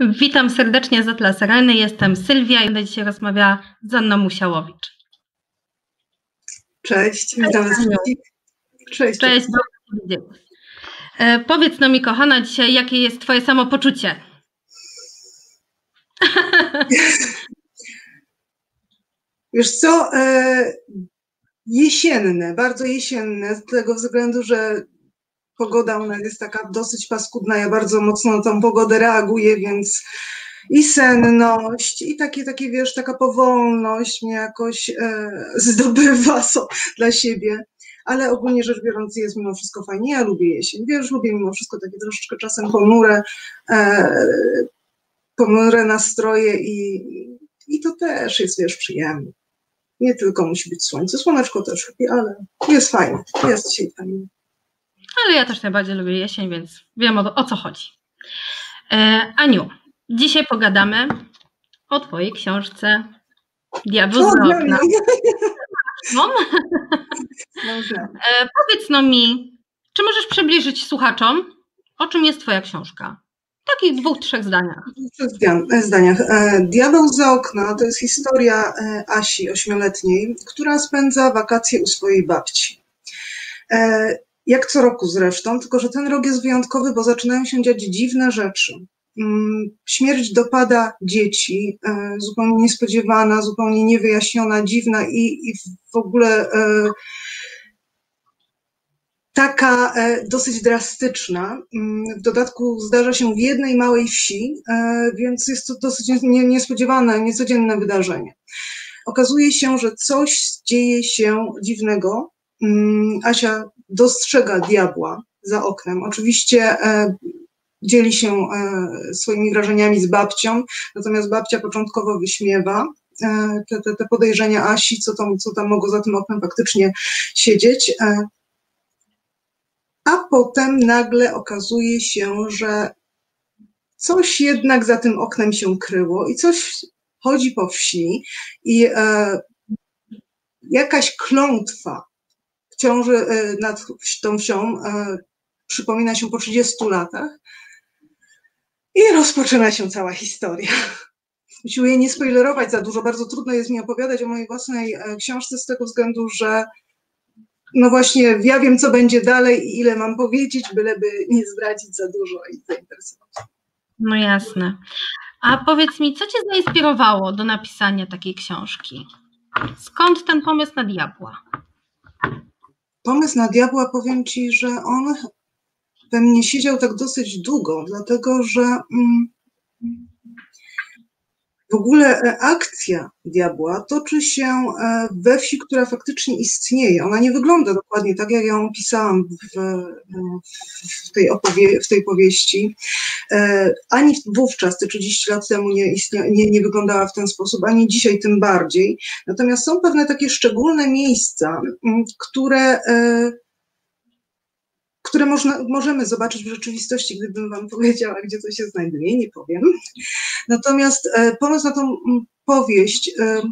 Witam serdecznie z Atlas Areny. Jestem Sylwia i będę dzisiaj rozmawiała z Anną Musiałowicz. Cześć, witam wszystkich. Cześć. Cześć. E, powiedz no mi, kochana, dzisiaj jakie jest Twoje samopoczucie? Wiesz co, e, jesienne, bardzo jesienne, z tego względu, że pogoda u nas jest taka dosyć paskudna, ja bardzo mocno na tą pogodę reaguję, więc i senność, i takie, takie wiesz, taka powolność mnie jakoś e, zdobywa so, dla siebie. Ale ogólnie rzecz biorąc jest mimo wszystko fajnie. Ja lubię jesień, wiesz, lubię mimo wszystko takie troszeczkę czasem ponure, e, ponure nastroje i, i to też jest, wiesz, przyjemne. Nie tylko musi być słońce, słoneczko też lubię, ale jest fajnie, jest dzisiaj fajnie ale ja też najbardziej lubię jesień, więc wiem o, o co chodzi. E, Aniu, dzisiaj pogadamy o Twojej książce Diabeł z okna. No. E, powiedz no mi, czy możesz przybliżyć słuchaczom, o czym jest Twoja książka? W takich dwóch, trzech zdaniach. Trzech zdaniach. E, Diabeł za okna to jest historia e, Asi, ośmioletniej, która spędza wakacje u swojej babci. Jak co roku zresztą, tylko że ten rok jest wyjątkowy, bo zaczynają się dziać dziwne rzeczy. Mm, śmierć dopada dzieci, e, zupełnie niespodziewana, zupełnie niewyjaśniona, dziwna i, i w ogóle e, taka e, dosyć drastyczna. Mm, w dodatku zdarza się w jednej małej wsi, więc jest to dosyć niespodziewane, niecodzienne wydarzenie. Okazuje się, że coś dzieje się dziwnego. Mm, Asia dostrzega diabła za oknem. Oczywiście e, dzieli się e, swoimi wrażeniami z babcią, natomiast babcia początkowo wyśmiewa e, te, te, te podejrzenia Asi, co tam, co tam mogło za tym oknem faktycznie siedzieć. A potem nagle okazuje się, że coś jednak za tym oknem się kryło i coś chodzi po wsi i jakaś klątwa ciąży e, nad tą wsią e, przypomina się po 30 latach i rozpoczyna się cała historia. Usiłuję nie spoilerować za dużo, bardzo trudno jest mi opowiadać o mojej własnej e, książce z tego względu, że no właśnie ja wiem, co będzie dalej i ile mam powiedzieć, byleby nie zdradzić za dużo i zainteresować. No jasne. A powiedz mi, co Cię zainspirowało do napisania takiej książki? Skąd ten pomysł na diabła? Pomysł na diabła, powiem Ci, że on we mnie siedział tak dosyć długo, dlatego że mm, w ogóle e, akcja diabła toczy się e, we wsi, która faktycznie istnieje. Ona nie wygląda dokładnie tak, jak ją opisałam w, w, tej, opowie, w tej powieści. E, ani wówczas, te 30 lat temu, nie, istnia, nie, nie wyglądała w ten sposób, ani dzisiaj tym bardziej. Natomiast są pewne takie szczególne miejsca, które które można, możemy zobaczyć w rzeczywistości, gdybym Wam powiedziała, gdzie to się znajduje, nie powiem. Natomiast e, pomysł na tą powieść, e,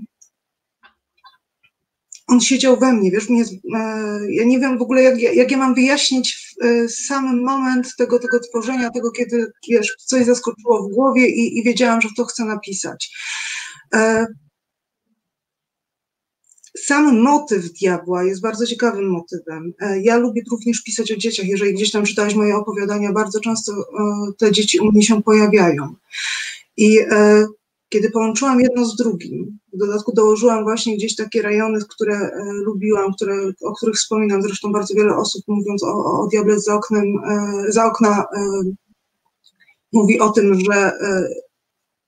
on siedział we mnie, wiesz, mnie, e, ja nie wiem w ogóle, jak, jak ja mam wyjaśnić sam moment tego, tego tworzenia, tego, kiedy, wiesz, coś zaskoczyło w głowie i, i wiedziałam, że to chcę napisać sam motyw diabła jest bardzo ciekawym motywem. E, ja lubię również pisać o dzieciach. Jeżeli gdzieś tam czytałeś moje opowiadania, bardzo często e, te dzieci u mnie się pojawiają. I e, kiedy połączyłam jedno z drugim, w dodatku dołożyłam właśnie gdzieś takie rejony, które lubiłam, które, o których wspominam, zresztą bardzo wiele osób mówiąc o, o diable za oknem, za okna mówi o tym, że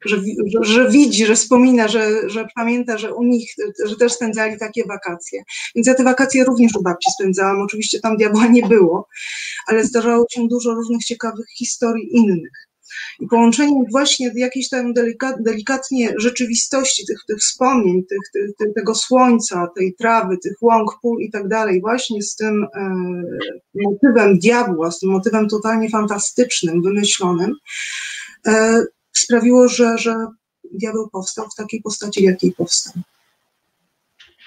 że, że, że, widzi, że wspomina, że, że pamięta, że u nich, że też spędzali takie wakacje. Więc ja te wakacje również u babci spędzałam. Oczywiście tam diabła nie było, ale zdarzało się dużo różnych ciekawych historii innych. I połączenie właśnie jakiejś tam delikat, delikatnie rzeczywistości, tych, tych wspomnień, tych, tych, tego słońca, tej trawy, tych łąk, pól i tak dalej, właśnie z tym e, motywem diabła, z tym motywem totalnie fantastycznym, wymyślonym, e, sprawiło, że, że diabeł powstał w takiej postaci, w jakiej powstał.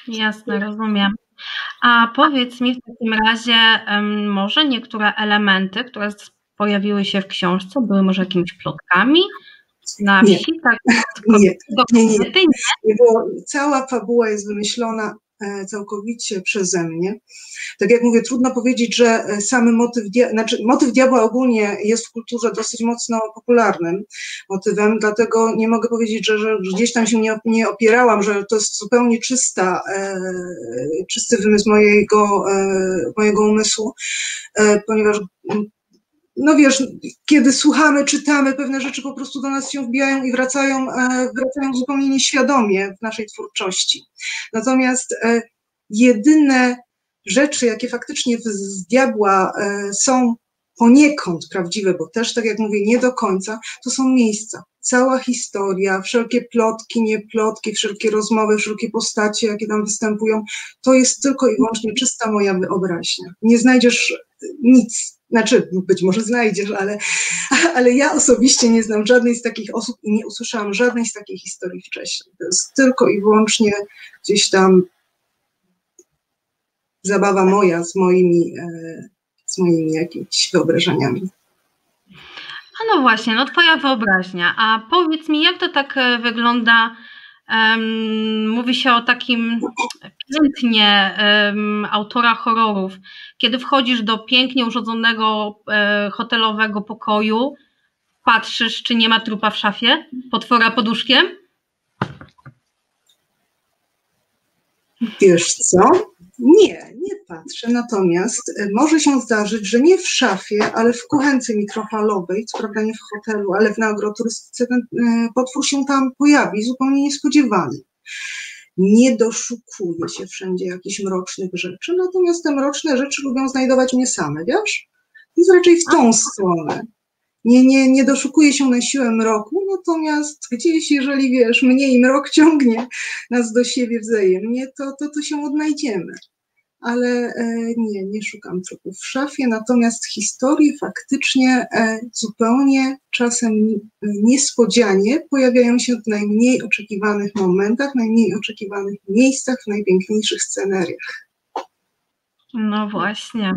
Jasne, rozumiem. A powiedz mi w takim razie, może niektóre elementy, które pojawiły się w książce, były może jakimiś plotkami? na wsi? Nie. Tak, nie. Nie, nie, nie. nie. Bo cała fabuła jest wymyślona całkowicie przeze mnie. Tak jak mówię, trudno powiedzieć, że e, samy motyw, znaczy motyw diabła ogólnie jest w kulturze dosyć mocno popularnym motywem, dlatego nie mogę powiedzieć, że, że gdzieś tam się nie, nie opierałam, że to jest zupełnie czysta, e, czysty wymysł mojego, e, mojego umysłu, e, ponieważ no wiesz, kiedy słuchamy, czytamy, pewne rzeczy po prostu do nas się wbijają i wracają, e, wracają zupełnie nieświadomie w naszej twórczości. Natomiast e, jedyne rzeczy, jakie faktycznie z diabła e, są poniekąd prawdziwe, bo też, tak jak mówię, nie do końca, to są miejsca. Cała historia, wszelkie plotki, nieplotki, wszelkie rozmowy, wszelkie postacie, jakie tam występują, to jest tylko i wyłącznie czysta moja wyobraźnia. Nie znajdziesz nic znaczy, być może znajdziesz, ale, ale ja osobiście nie znam żadnej z takich osób i nie usłyszałam żadnej z takiej historii wcześniej. To jest tylko i wyłącznie gdzieś tam zabawa moja z moimi, e, z moimi jakimiś wyobrażeniami. A no właśnie, no twoja wyobraźnia. A powiedz mi, jak to tak e, wygląda Um, mówi się o takim pięknie um, autora horrorów. Kiedy wchodzisz do pięknie urządzonego e, hotelowego pokoju, patrzysz, czy nie ma trupa w szafie, potwora pod łóżkiem? Wiesz co? Nie, nie patrzę. Natomiast e, może się zdarzyć, że nie w szafie, ale w kuchence mikrofalowej, co prawda nie w hotelu, ale w agroturystyce ten e, potwór się tam pojawi, zupełnie niespodziewany. Nie doszukuje się wszędzie jakichś mrocznych rzeczy, natomiast te mroczne rzeczy lubią znajdować mnie same, wiesz? Jest raczej w tą stronę. Nie, nie, nie doszukuje się na siłę mroku, natomiast gdzieś, jeżeli wiesz, mnie mrok ciągnie nas do siebie wzajemnie, to, to, to się odnajdziemy ale e, nie, nie szukam trupów w szafie, natomiast historie faktycznie e, zupełnie czasem niespodzianie pojawiają się w najmniej oczekiwanych momentach, najmniej oczekiwanych miejscach, w najpiękniejszych scenariach. No właśnie.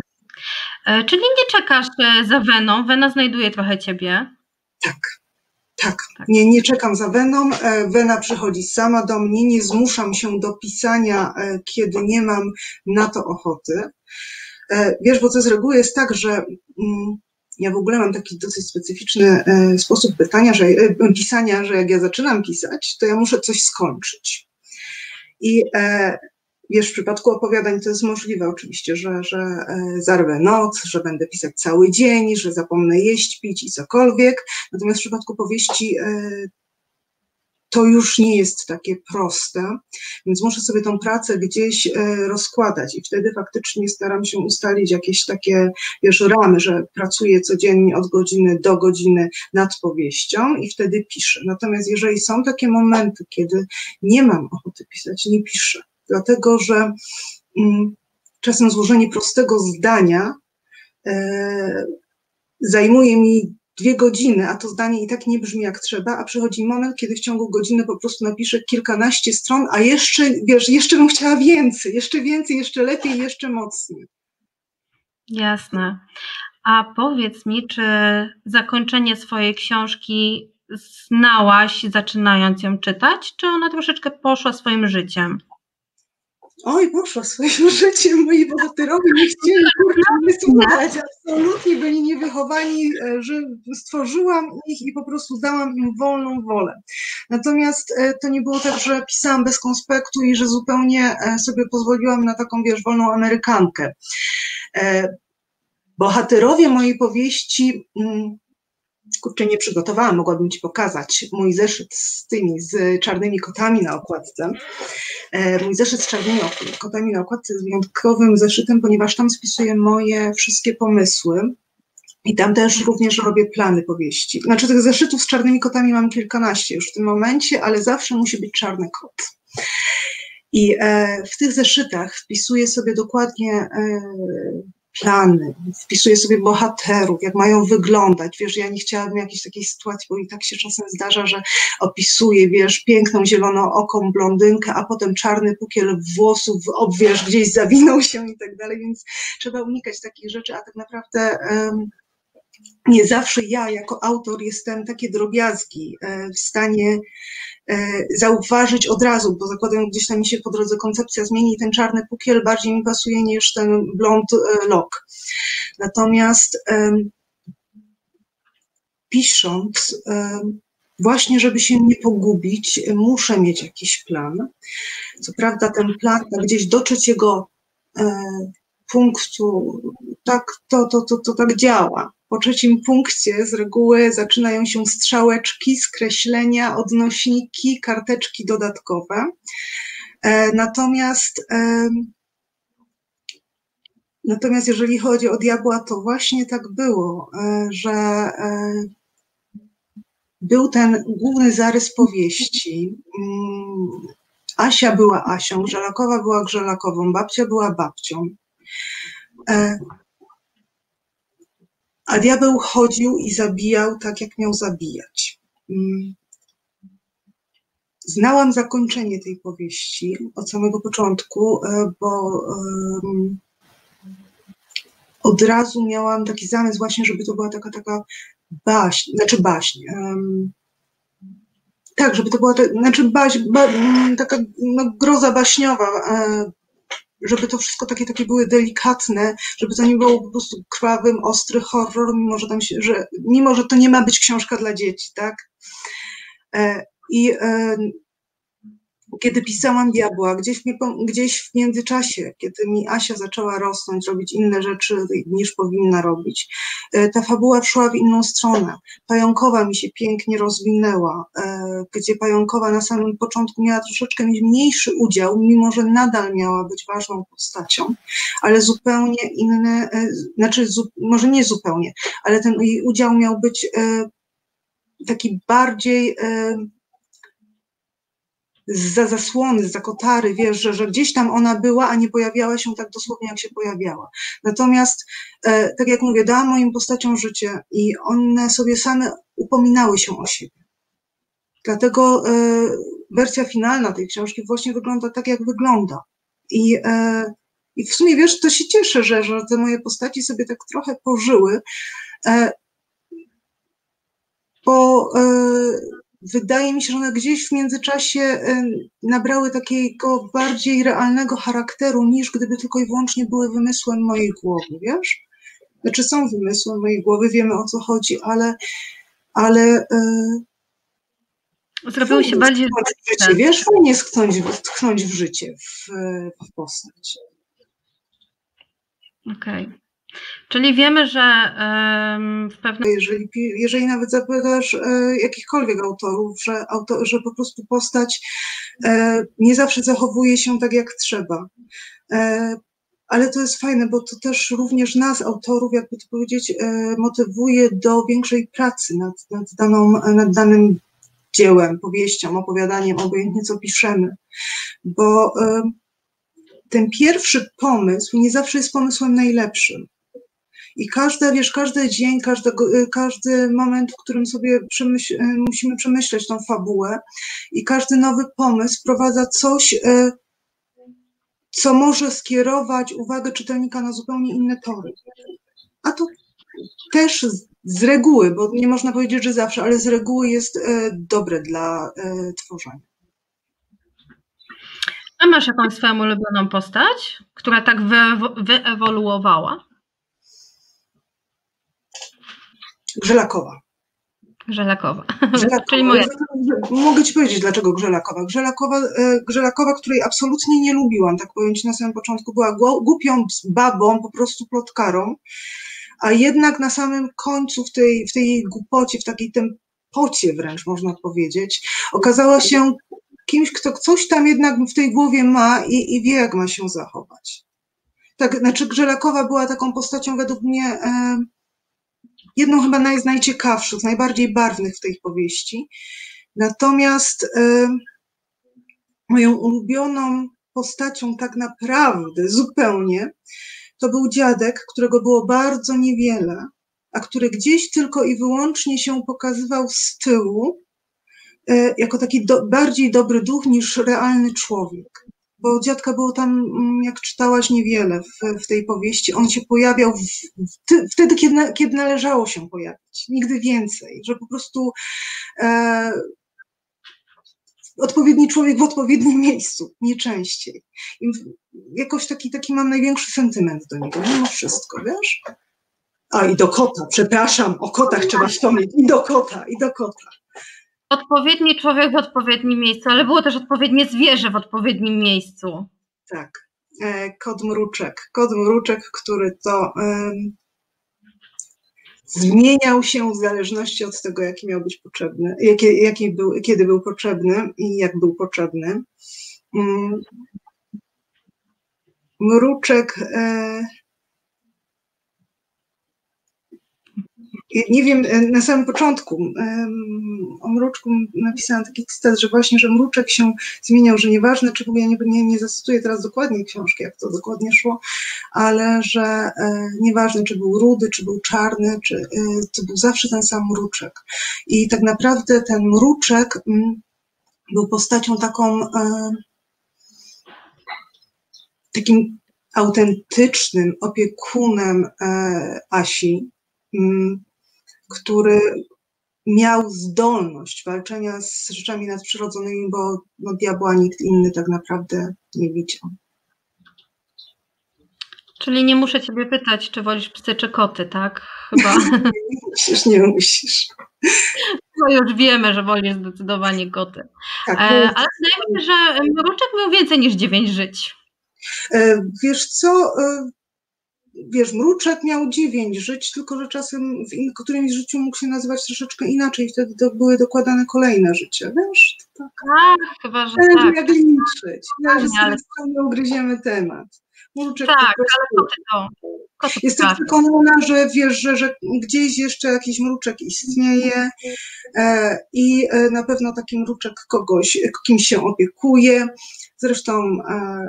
E, czyli nie czekasz za Weną, Wena znajduje trochę ciebie. Tak, tak, nie, nie czekam za Weną. E, Wena przychodzi sama do mnie, nie zmuszam się do pisania, e, kiedy nie mam na to ochoty. E, wiesz, bo to z reguły jest tak, że mm, ja w ogóle mam taki dosyć specyficzny sposób pytania, że, pisania, że jak ja zaczynam pisać, to ja muszę coś skończyć. I Wiesz, w przypadku opowiadań to jest możliwe oczywiście, że, że e, zarwę noc, że będę pisać cały dzień, że zapomnę jeść, pić i cokolwiek. Natomiast w przypadku powieści e, to już nie jest takie proste, więc muszę sobie tą pracę gdzieś e, rozkładać i wtedy faktycznie staram się ustalić jakieś takie, wiesz, ramy, że pracuję codziennie od godziny do godziny nad powieścią i wtedy piszę. Natomiast jeżeli są takie momenty, kiedy nie mam ochoty pisać, nie piszę dlatego że mm, czasem złożenie prostego zdania e, zajmuje mi dwie godziny, a to zdanie i tak nie brzmi jak trzeba, a przychodzi moment, kiedy w ciągu godziny po prostu napiszę kilkanaście stron, a jeszcze, wiesz, jeszcze bym chciała więcej, jeszcze więcej, jeszcze lepiej, jeszcze mocniej. Jasne. A powiedz mi, czy zakończenie swojej książki znałaś, zaczynając ją czytać, czy ona troszeczkę poszła swoim życiem? Oj, poszła swoim życiem, moi bohaterowie nie chcieli kurczę słuchać, absolutnie byli niewychowani, e, że stworzyłam ich i po prostu dałam im wolną wolę. Natomiast e, to nie było tak, że pisałam bez konspektu i że zupełnie e, sobie pozwoliłam na taką, wiesz, wolną Amerykankę. Bohaterowie mojej powieści mm, kurczę, nie przygotowałam, mogłabym Ci pokazać mój zeszyt z tymi, z czarnymi kotami na okładce. E, mój zeszyt z czarnymi kotami na okładce jest wyjątkowym zeszytem, ponieważ tam spisuję moje wszystkie pomysły. I tam też również robię plany powieści. Znaczy tych zeszytów z czarnymi kotami mam kilkanaście już w tym momencie, ale zawsze musi być czarny kot. I e, w tych zeszytach wpisuję sobie dokładnie e, plany, wpisuję sobie bohaterów, jak mają wyglądać. Wiesz, ja nie chciałabym jakiejś takiej sytuacji, bo i tak się czasem zdarza, że opisuję, wiesz, piękną zieloną oką blondynkę, a potem czarny pukiel włosów, obwiesz, gdzieś zawinął się i tak dalej, więc trzeba unikać takich rzeczy, a tak naprawdę um, nie zawsze ja jako autor jestem takie drobiazgi e, w stanie zauważyć od razu, bo zakładam, gdzieś tam mi się po drodze koncepcja zmieni ten czarny pukiel bardziej mi pasuje niż ten blond e, lock. Natomiast pisząc, właśnie żeby się nie pogubić, muszę mieć jakiś plan. Co prawda ten plan gdzieś do trzeciego punktu, tak to, to, to, to tak działa po trzecim punkcie z reguły zaczynają się strzałeczki, skreślenia, odnośniki, karteczki dodatkowe. E, natomiast, e, natomiast jeżeli chodzi o diabła, to właśnie tak było, e, że był ten główny zarys powieści. Mm, Asia była Asią, Grzelakowa była Grzelakową, babcia była babcią. A diabeł chodził i zabijał tak, jak miał zabijać. Mm. Znałam zakończenie tej powieści od samego początku, e, bo od razu miałam taki zamysł właśnie, żeby to była taka, taka baśń, znaczy baśń. Tak, żeby to była, ta, znaczy baś, ba, taka no, groza baśniowa, e, żeby to wszystko takie, takie były delikatne, żeby to nie było po prostu krwawym, ostry horror, mimo że tam się, że, mimo że to nie ma być książka dla dzieci, tak? E, I e, kiedy pisałam Diabła, gdzieś, gdzieś w międzyczasie, kiedy mi Asia zaczęła rosnąć, robić inne rzeczy niż powinna robić, e, ta fabuła szła w inną stronę. Pająkowa mi się pięknie rozwinęła, e, gdzie Pająkowa na samym początku miała troszeczkę mniejszy udział, mimo że nadal miała być ważną postacią, ale zupełnie inny, e, znaczy może nie zupełnie, ale ten jej udział miał być taki bardziej za zasłony, za kotary, wiesz, że, że gdzieś tam ona była, a nie pojawiała się tak dosłownie, jak się pojawiała. Natomiast, e, tak jak mówię, dałam moim postaciom życie i one sobie same upominały się o siebie. Dlatego e, wersja finalna tej książki właśnie wygląda tak, jak wygląda. I, e, i w sumie, wiesz, to się cieszę, że, że te moje postaci sobie tak trochę pożyły, e, bo e, wydaje mi się, że one gdzieś w międzyczasie nabrały takiego bardziej realnego charakteru, niż gdyby tylko i wyłącznie były wymysłem mojej głowy, wiesz? Znaczy są wymysłem mojej głowy, wiemy o co chodzi, ale ale e, Zrobiły się bardziej... Życie, wiesz, fajnie tknąć, tknąć w życie, w, w postać. Okej. Okay. Czyli wiemy, że w pewnym. Jeżeli, jeżeli nawet zapytasz e, jakichkolwiek autorów, że, auto, że po prostu postać e, nie zawsze zachowuje się tak, jak trzeba. E, ale to jest fajne, bo to też również nas, autorów, jakby to powiedzieć, motywuje do większej pracy nad, nad, daną, nad danym dziełem, powieścią, opowiadaniem, obojętnie co piszemy. Bo ten pierwszy pomysł nie zawsze jest pomysłem najlepszym. I każdy, wiesz, każdy dzień, każdy, y, każdy moment, w którym sobie y, musimy przemyśleć tą fabułę i każdy nowy pomysł wprowadza coś, y, co może skierować uwagę czytelnika na zupełnie inne tory. A to też z reguły, bo nie można powiedzieć, że zawsze, ale z reguły jest dobre dla tworzenia. A masz jakąś swoją ulubioną postać, która tak wyewoluowała? Grzelakowa. Grzelakowa. Grzelakowa. Czyli moja. Mogę Ci powiedzieć, dlaczego Grzelakowa. Grzelakowa, e, Grzelakowa, której absolutnie nie lubiłam, tak powiem Ci na samym początku, była głupią babą, po prostu plotkarą, a jednak na samym końcu w tej, w tej głupocie, w takiej tempocie wręcz można powiedzieć, okazała się kimś, kto coś tam jednak w tej głowie ma i, i wie, jak ma się zachować. Tak, znaczy Grzelakowa była taką postacią według mnie e, jedną chyba z najciekawszych, najbardziej barwnych w tej powieści. Natomiast y, moją ulubioną postacią tak naprawdę zupełnie to był dziadek, którego było bardzo niewiele, a który gdzieś tylko i wyłącznie się pokazywał z tyłu, y, jako taki do, bardziej dobry duch niż realny człowiek. Bo dziadka było tam, mm, jak czytałaś, niewiele w, w tej powieści. On się pojawiał w, w, wtedy, kiedy, kiedy należało się pojawić, nigdy więcej, że po prostu e, odpowiedni człowiek w odpowiednim miejscu, nie częściej. I jakoś taki, taki mam największy sentyment do niego, mimo wszystko, wiesz? A i do kota, przepraszam, o kotach trzeba wspomnieć. I do kota, i do kota. Odpowiedni człowiek w odpowiednim miejscu, ale było też odpowiednie zwierzę w odpowiednim miejscu. Tak. E, kot mruczek. Kot mruczek, który to um, zmieniał się w zależności od tego, jaki miał być potrzebny, jaki, jaki był, kiedy był potrzebny i jak był potrzebny. Um, mruczek. E, nie wiem, e, na samym początku o mruczku napisałam taki cytat, że właśnie, że mruczek się zmieniał, że nieważne, czy ja nie, nie, nie zacytuję teraz dokładnie książki, jak to dokładnie szło, ale że e, nieważne, czy był rudy, czy był czarny, czy e, to był zawsze ten sam mruczek. I tak naprawdę ten mruczek mm, był postacią taką takim autentycznym opiekunem Asi, mm, który miał zdolność walczenia z rzeczami nadprzyrodzonymi, bo no, diabła nikt inny tak naprawdę nie widział. Czyli nie muszę ciebie pytać, czy wolisz psy czy koty, tak? Chyba. nie musisz, nie musisz. No już wiemy, że wolisz zdecydowanie koty. Tak, e, ale wydaje mi się, że Mruczek miał więcej niż dziewięć żyć. E, wiesz co, e, wiesz, mruczek miał dziewięć żyć, tylko że czasem w in, którymś życiu mógł się nazywać troszeczkę inaczej, wtedy to były dokładane kolejne życie, wiesz? Tak, tak chyba, że Zależy tak. jak liczyć, zależy z ale... strony ugryziemy temat. Mruczek tak, ale koty to, koty Jestem przekonana, że wiesz, że, że gdzieś jeszcze jakiś mruczek istnieje e, i e, na pewno taki mruczek kogoś, kimś się opiekuje. Zresztą e,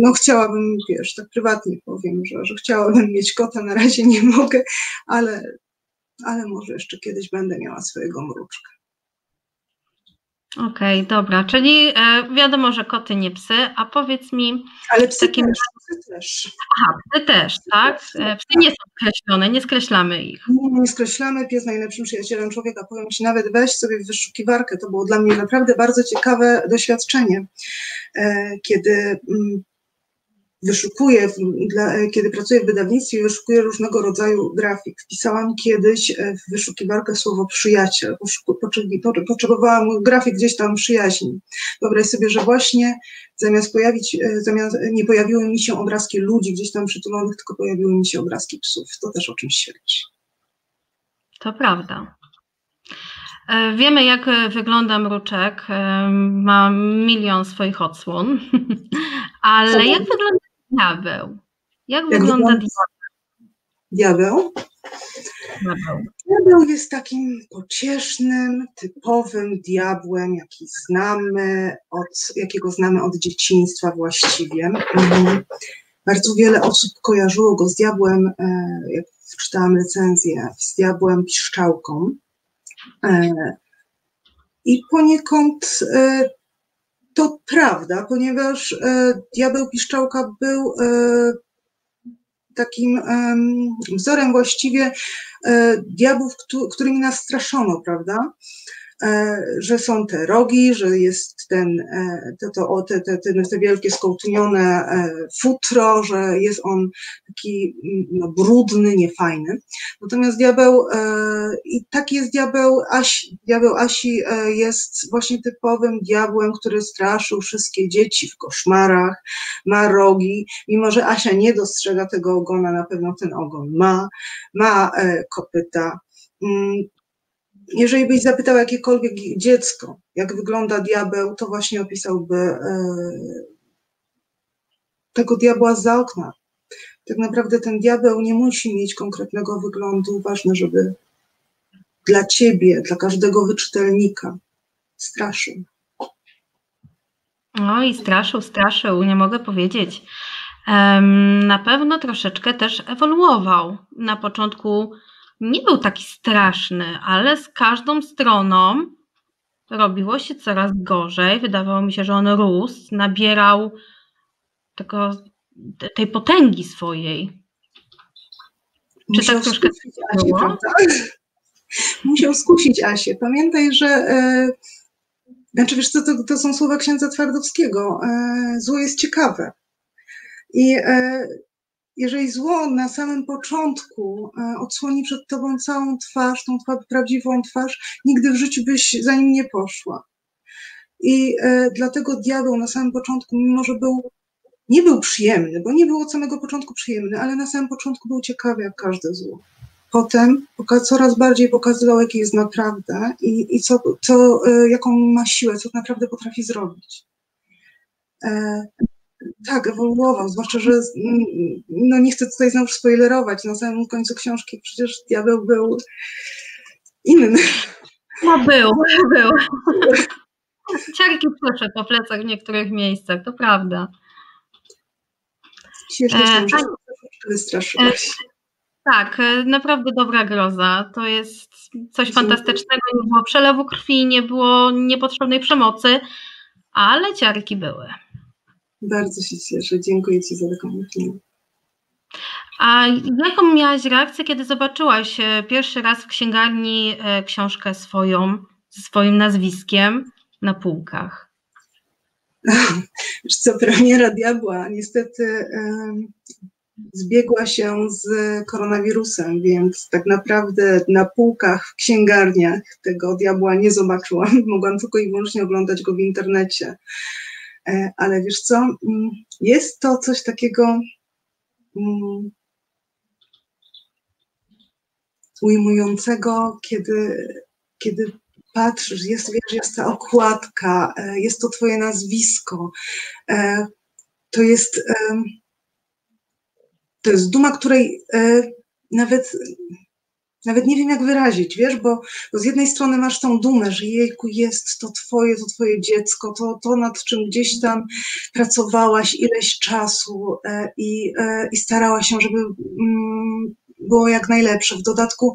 no chciałabym, wiesz, tak prywatnie powiem, że, że chciałabym mieć kota, na razie nie mogę, ale, ale może jeszcze kiedyś będę miała swojego mruczka. Okej, okay, dobra, czyli e, wiadomo, że koty nie psy, a powiedz mi... Ale psy, takim... też, psy też. Aha, psy też, tak? Psy, e, psy nie są skreślone, nie skreślamy ich. Nie, nie skreślamy, pies najlepszym przyjacielem człowieka. Powiem Ci, nawet weź sobie w wyszukiwarkę, to było dla mnie naprawdę bardzo ciekawe doświadczenie, e, kiedy mm, wyszukuję, dla, kiedy pracuję w wydawnictwie, wyszukuję różnego rodzaju grafik. Wpisałam kiedyś e, w wyszukiwarkę słowo przyjaciel, potrzebowałam grafik gdzieś tam przyjaźni. Wyobraź sobie, że właśnie zamiast pojawić, e, zamiast nie pojawiły mi się obrazki ludzi gdzieś tam przytulonych, tylko pojawiły mi się obrazki psów. To też o czymś świadczy. To prawda. E, wiemy, jak wygląda mruczek. Ma milion swoich odsłon, ale jak wygląda Diabeł. Jak, Jak wygląda diabeł? Diabeł? Diabeł jest takim pociesznym, typowym diabłem, jaki znamy od, jakiego znamy od dzieciństwa właściwie. Mhm. Bardzo wiele osób kojarzyło go z diabłem, e, jak czytałam recenzję, z diabłem piszczałką. E, I poniekąd e, to prawda, ponieważ e, diabeł piszczałka był e, takim wzorem właściwie e, diabłów, którymi nas straszono, prawda? E, że są te rogi, że jest ten, e, to, to, te, te, te, te wielkie skołtunione e, futro, że jest on taki mm, no, brudny, niefajny. Natomiast diabeł, i taki jest diabeł Asi. Diabeł Asi jest właśnie typowym diabłem, który straszył wszystkie dzieci w koszmarach, ma rogi, mimo że Asia nie dostrzega tego ogona, na pewno ten ogon ma, ma kopyta mm, jeżeli byś zapytał jakiekolwiek dziecko, jak wygląda diabeł, to właśnie opisałby e, tego diabła za okna. Tak naprawdę ten diabeł nie musi mieć konkretnego wyglądu. Ważne, żeby dla ciebie, dla każdego wyczytelnika straszył. No i straszył, straszył, nie mogę powiedzieć. Na pewno troszeczkę też ewoluował. Na początku nie był taki straszny, ale z każdą stroną robiło się coraz gorzej. Wydawało mi się, że on rósł, nabierał tego, tej potęgi swojej. Czy Musiał tak troszkę było? Musiał skusić Asię. Pamiętaj, że e, znaczy wiesz co, to, to są słowa księdza Twardowskiego. E, zło jest ciekawe. I e, jeżeli zło na samym początku e, odsłoni przed tobą całą twarz, tą prawdziwą twarz, nigdy w życiu byś za nim nie poszła. I e, dlatego diabeł na samym początku, mimo że był, nie był przyjemny, bo nie był od samego początku przyjemny, ale na samym początku był ciekawy jak każde zło. Potem coraz bardziej pokazywał, jaki jest naprawdę i, i co, co, e, jaką ma siłę, co naprawdę potrafi zrobić. Tak, ewoluował, zwłaszcza, że no nie chcę tutaj znowu spoilerować, na samym końcu książki przecież diabeł był inny. No był, był. Ciarki przeszedł po plecach w niektórych miejscach, to prawda. Świetnie, e, że wystraszyłaś. E, tak, e, naprawdę dobra groza. To jest coś fantastycznego. Nie było przelewu krwi, nie było niepotrzebnej przemocy, ale ciarki były. Bardzo się cieszę. Dziękuję Ci za taką opinię. A jaką miałaś reakcję, kiedy zobaczyłaś e, pierwszy raz w księgarni e, książkę swoją, ze swoim nazwiskiem na półkach? Wiesz co, premiera Diabła niestety zbiegła się z koronawirusem, więc tak naprawdę na półkach w księgarniach tego Diabła nie zobaczyłam. Mogłam tylko i wyłącznie oglądać go w internecie. E, ale wiesz co, mm, jest to coś takiego mm, ujmującego, kiedy, kiedy patrzysz, jest, wiesz, jest ta okładka, e, jest to twoje nazwisko, e, to jest to jest duma, której nawet nawet nie wiem, jak wyrazić, wiesz, bo, bo, z jednej strony masz tą dumę, że jejku, jest to twoje, to twoje dziecko, to, to nad czym gdzieś tam pracowałaś ileś czasu e, i, e, i starałaś się, żeby mm, było jak najlepsze. W dodatku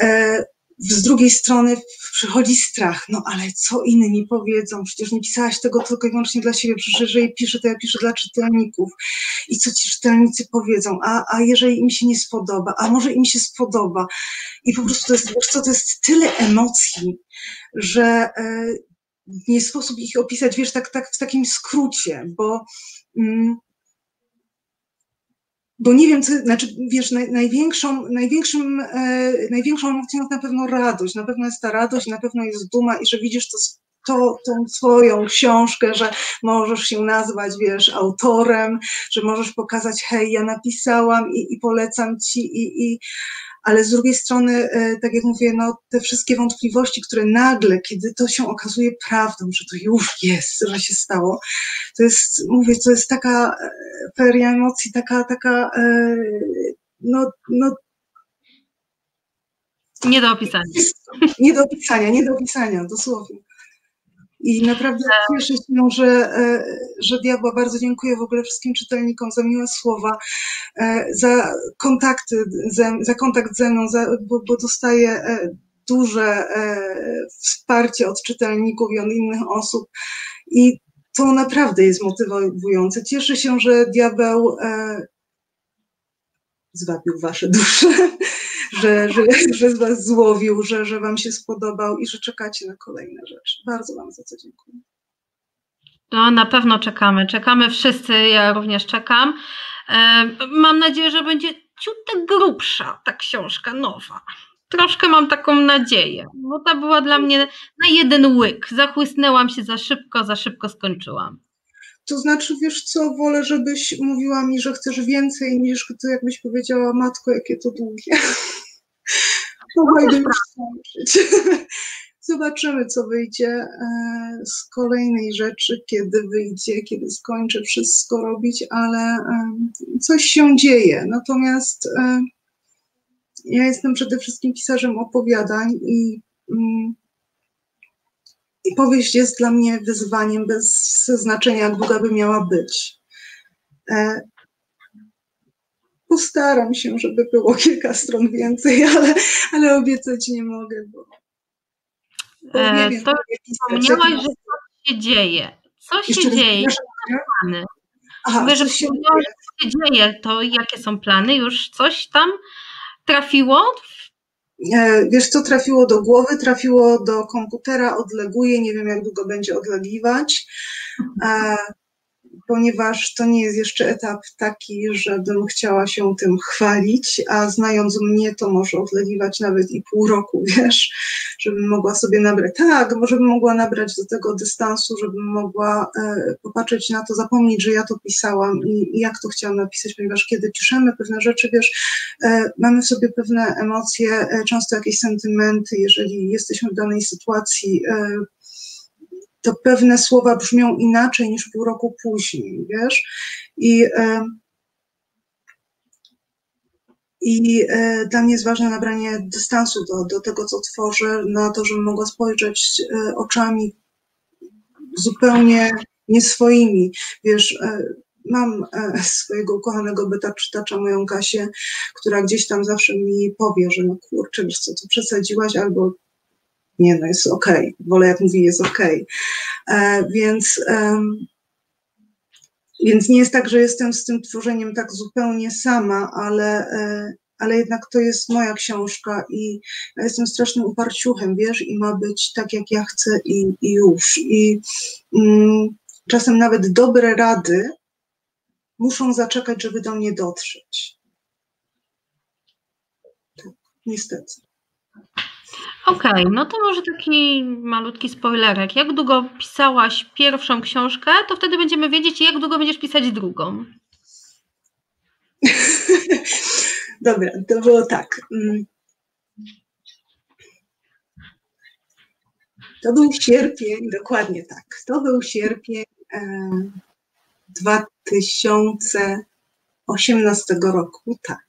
e, z drugiej strony przychodzi strach, no ale co inni powiedzą, przecież nie pisałaś tego tylko i wyłącznie dla siebie, przecież jeżeli piszę, to ja piszę dla czytelników. I co ci czytelnicy powiedzą, a, a jeżeli im się nie spodoba, a może im się spodoba? I po prostu to jest, wiesz co, to jest tyle emocji, że e, nie sposób ich opisać, wiesz, tak, tak w takim skrócie, bo mm, bo nie wiem, co, znaczy, wiesz, naj, największą, największym, e, największą emocją jest na pewno radość, na pewno jest ta radość, na pewno jest duma i że widzisz to, to, tą swoją książkę, że możesz się nazwać, wiesz, autorem, że możesz pokazać, hej, ja napisałam i, i polecam ci i, i ale z drugiej strony, e, tak jak mówię, no, te wszystkie wątpliwości, które nagle, kiedy to się okazuje prawdą, że to już jest, że się stało, to jest, mówię, to jest taka e, feria emocji, taka, taka, e, no, no, nie do opisania. Nie do opisania, nie do opisania, dosłownie. I naprawdę cieszę się, że, e, że Diabła bardzo dziękuję w ogóle wszystkim czytelnikom za miłe słowa, e, za kontakty, za kontakt ze mną, za, bo, bo dostaję e, duże wsparcie od czytelników i od innych osób. I to naprawdę jest motywujące. Cieszę się, że diabeł zwabił wasze dusze że, że, że z Was złowił, że, że Wam się spodobał i że czekacie na kolejne rzeczy. Bardzo Wam za to dziękuję. No, na pewno czekamy. Czekamy wszyscy, ja również czekam. E, mam nadzieję, że będzie ciut grubsza ta książka nowa. Troszkę mam taką nadzieję, bo ta była dla mnie na jeden łyk. Zachłysnęłam się za szybko, za szybko skończyłam. To znaczy, wiesz co, wolę, żebyś mówiła mi, że chcesz więcej, niż to jakbyś powiedziała, matko, jakie to długie. Zobaczymy, co wyjdzie e, z kolejnej rzeczy, kiedy wyjdzie, kiedy skończę wszystko robić, ale e, coś się dzieje. Natomiast e, ja jestem przede wszystkim pisarzem opowiadań i mm, i powieść jest dla mnie wyzwaniem bez znaczenia, jak długa by miała być. E, postaram się, żeby było kilka stron więcej, ale, ale obiecać nie mogę, bo e, to wspomniałaś, że coś się dzieje. Co się dzieje? Plany. Aha, Mówię, że się, co się dzieje, to jakie są plany? Już coś tam trafiło? E, wiesz, co trafiło do głowy? Trafiło do komputera, odleguje, nie wiem jak długo będzie odlegiwać. Ponieważ to nie jest jeszcze etap taki, żebym chciała się tym chwalić, a znając mnie, to może odlegiwać nawet i pół roku, wiesz, żebym mogła sobie nabrać, tak, może bym mogła nabrać do tego dystansu, żebym mogła e, popatrzeć na to, zapomnieć, że ja to pisałam i, i, jak to chciałam napisać, ponieważ kiedy piszemy pewne rzeczy, wiesz, e, mamy w sobie pewne emocje, e, często jakieś sentymenty, jeżeli jesteśmy w danej sytuacji, e, to pewne słowa brzmią inaczej niż pół roku później, wiesz? I, e, i e, dla mnie jest ważne nabranie dystansu do, do tego, co tworzę, na to, żebym mogła spojrzeć e, oczami zupełnie nie swoimi. Wiesz, mam swojego ukochanego byta czytacza, moją Kasię, która gdzieś tam zawsze mi powie, że no kurczę, wiesz co, tu przesadziłaś, albo nie, no jest okej, okay. wolę jak mówi jest okej. Okay. E, więc, więc nie jest tak, że jestem z tym tworzeniem tak zupełnie sama, ale, e, ale jednak to jest moja książka i ja jestem strasznym uparciuchem, wiesz, i ma być tak, jak ja chcę i, i już. I mm, czasem nawet dobre rady muszą zaczekać, żeby do mnie dotrzeć. Tak, niestety. Okej, okay, no to może taki malutki spoilerek. Jak długo pisałaś pierwszą książkę, to wtedy będziemy wiedzieć, jak długo będziesz pisać drugą. Dobra, to było tak. Mm. To był sierpień, dokładnie tak. To był sierpień e, 2018 roku, tak.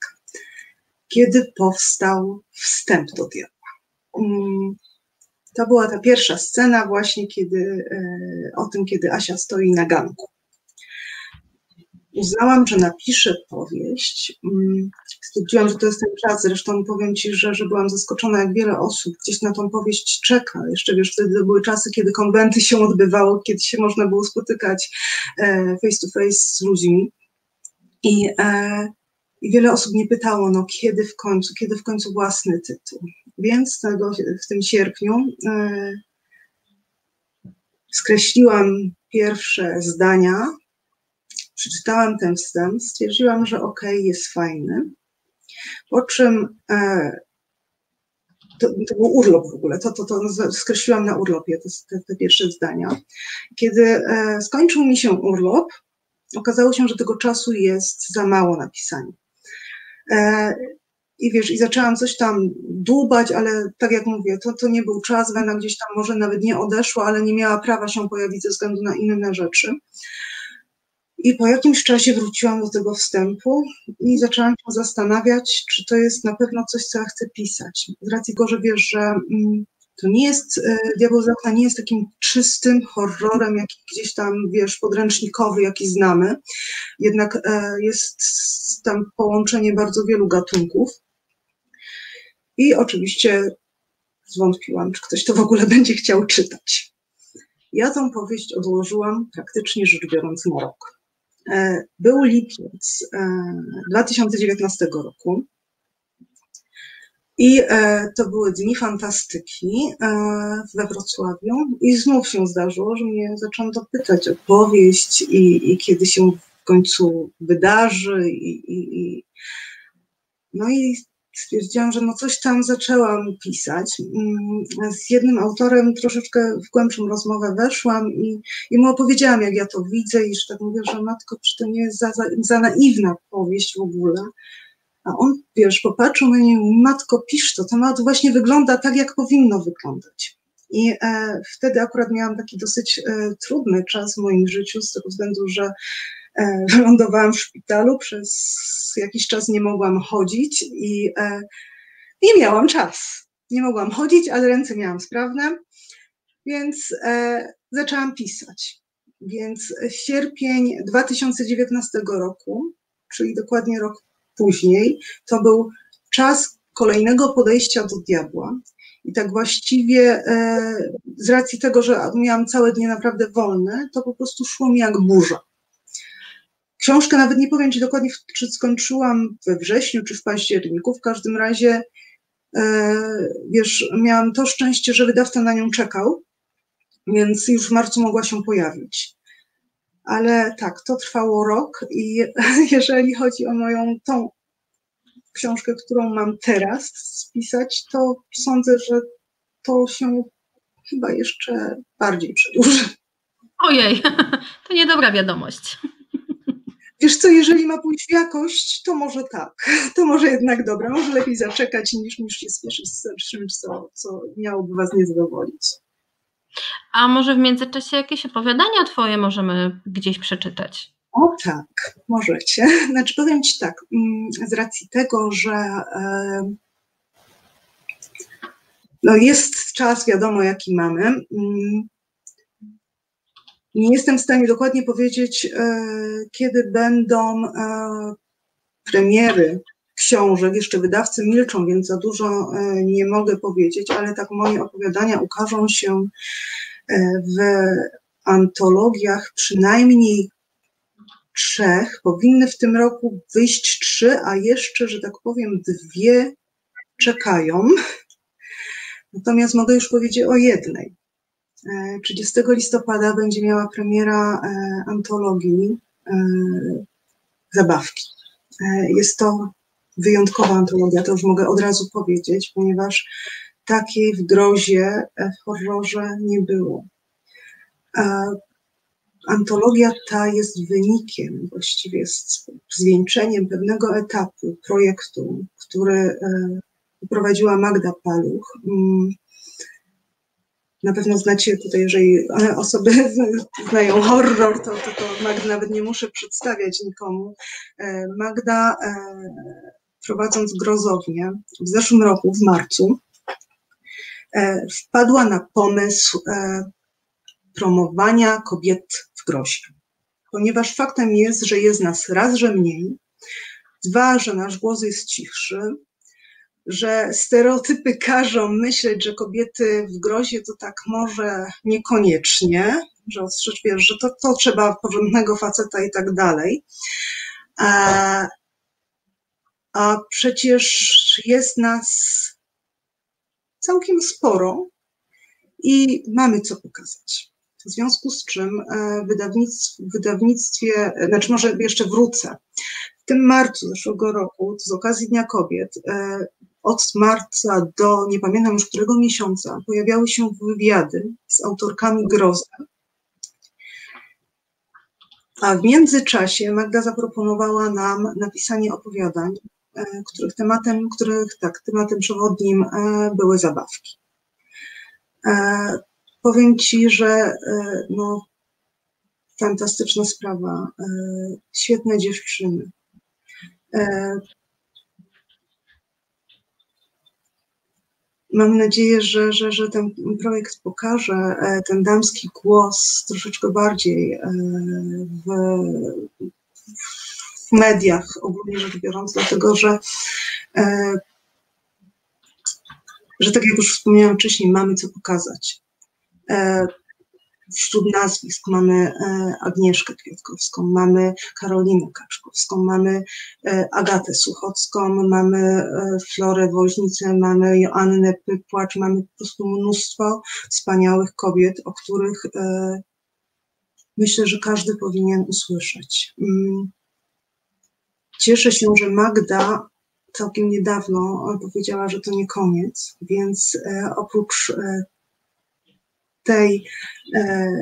Kiedy powstał wstęp do diabła. Mm, to była ta pierwsza scena właśnie kiedy, e, o tym, kiedy Asia stoi na ganku. Uznałam, że napiszę powieść. Mm, stwierdziłam, że to jest ten czas. Zresztą powiem Ci, że, że byłam zaskoczona, jak wiele osób gdzieś na tą powieść czeka. Jeszcze wiesz, wtedy to były czasy, kiedy konwenty się odbywało, kiedy się można było spotykać e, face to face z ludźmi. I, e, i wiele osób mnie pytało, no kiedy w końcu, kiedy w końcu własny tytuł. Więc tego, w tym sierpniu e, skreśliłam pierwsze zdania, przeczytałam ten wstęp, stwierdziłam, że ok, jest fajny. Po czym e, to, to, był urlop w ogóle, to, to, to skreśliłam na urlopie te, te, pierwsze zdania. Kiedy e, skończył mi się urlop, okazało się, że tego czasu jest za mało na pisanie. I wiesz, i zaczęłam coś tam dłubać, ale tak jak mówię, to, to nie był czas, Wena gdzieś tam może nawet nie odeszła, ale nie miała prawa się pojawić ze względu na inne rzeczy. I po jakimś czasie wróciłam do tego wstępu i zaczęłam się zastanawiać, czy to jest na pewno coś, co ja chcę pisać. Z racji tego, że wiesz, że mm, to nie jest, e, Diabeł z nie jest takim czystym horrorem, jaki gdzieś tam, wiesz, podręcznikowy, jaki znamy. Jednak e, jest tam połączenie bardzo wielu gatunków. I oczywiście zwątpiłam, czy ktoś to w ogóle będzie chciał czytać. Ja tą powieść odłożyłam praktycznie rzecz biorąc na rok. E, był lipiec 2019 roku. I e, to były dni fantastyki e, we Wrocławiu i znów się zdarzyło, że mnie zaczęto pytać o powieść i, i kiedy się w końcu wydarzy i, i no i stwierdziłam, że no coś tam zaczęłam pisać. Mm, z jednym autorem troszeczkę w głębszą rozmowę weszłam i, i mu opowiedziałam, jak ja to widzę i że tak mówię, że matko, czy to nie jest za, za, za naiwna powieść w ogóle. A on, wiesz, popatrzył na mnie matko, pisz to, temat właśnie wygląda tak, jak powinno wyglądać. I e, wtedy akurat miałam taki dosyć e, trudny czas w moim życiu, z tego względu, że e, wylądowałam w szpitalu, przez jakiś czas nie mogłam chodzić i, e, i miałam czas. Nie mogłam chodzić, ale ręce miałam sprawne, więc e, zaczęłam pisać. Więc sierpień 2019 roku, czyli dokładnie rok później, to był czas kolejnego podejścia do diabła. I tak właściwie z racji tego, że miałam całe dnie naprawdę wolne, to po prostu szło mi jak burza. Książkę nawet nie powiem Ci dokładnie, czy skończyłam we wrześniu, czy w październiku. W każdym razie, wiesz, miałam to szczęście, że wydawca na nią czekał, więc już w marcu mogła się pojawić ale tak, to trwało rok i jeżeli chodzi o moją tą książkę, którą mam teraz spisać, to sądzę, że to się chyba jeszcze bardziej przedłuży. Ojej, to niedobra wiadomość. Wiesz co, jeżeli ma pójść w jakość, to może tak. To może jednak dobra. Może lepiej zaczekać niż, niż się spieszyć z czymś, co, co miałoby Was niezadowolić. A może w międzyczasie jakieś opowiadania Twoje możemy gdzieś przeczytać? O tak, możecie. Znaczy powiem Ci tak, mm, z racji tego, że no jest czas, wiadomo jaki mamy, mm, nie jestem w stanie dokładnie powiedzieć, e, kiedy będą e, premiery książek. Jeszcze wydawcy milczą, więc za dużo e, nie mogę powiedzieć, ale tak moje opowiadania ukażą się w antologiach przynajmniej trzech, powinny w tym roku wyjść trzy, a jeszcze, że tak powiem, dwie czekają. Natomiast mogę już powiedzieć o jednej. 30 e, listopada będzie miała premiera e, antologii zabawki. Jest to wyjątkowa antologia, to już mogę od razu powiedzieć, ponieważ takiej w grozie, e, w horrorze nie było. Antologia ta jest wynikiem, właściwie z zwieńczeniem pewnego etapu projektu, który e, prowadziła Magda Paluch. Na pewno znacie tutaj, jeżeli osoby znają horror, to, to, to Magda nawet nie muszę przedstawiać nikomu. E, Magda, prowadząc grozownię w zeszłym roku, w marcu, E, wpadła na pomysł e, promowania kobiet w grozie. Ponieważ faktem jest, że jest nas raz, że mniej, dwa, że nasz głos jest cichszy, że stereotypy każą myśleć, że kobiety w grozie to tak może niekoniecznie, że wiesz, że to, to trzeba porządnego faceta i tak dalej. A, a przecież jest nas całkiem sporo i mamy co pokazać. W związku z czym e, w wydawnictwie, znaczy może jeszcze wrócę. W tym marcu zeszłego roku, z okazji Dnia Kobiet, e, od marca do nie pamiętam już którego miesiąca, pojawiały się wywiady z autorkami grozy. A w międzyczasie Magda zaproponowała nam napisanie opowiadań E, których tematem, których tak, tematem przewodnim e, były zabawki. E, powiem Ci, że no, fantastyczna sprawa, świetne dziewczyny. Mam nadzieję, że, że, że ten projekt pokaże ten damski głos troszeczkę bardziej w, w mediach ogólnie rzecz biorąc, dlatego że, e, że tak jak już wspomniałam wcześniej, mamy co pokazać. E, wśród nazwisk mamy e, Agnieszkę Kwiatkowską, mamy Karolinę Kaczkowską, mamy Agatę Suchocką, mamy Florę Woźnicę, mamy Joannę Pypłacz, mamy po prostu mnóstwo wspaniałych kobiet, o których myślę, że każdy powinien usłyszeć. Mm. Cieszę się, że Magda całkiem niedawno powiedziała, że to nie koniec, więc e, oprócz e, tej, e,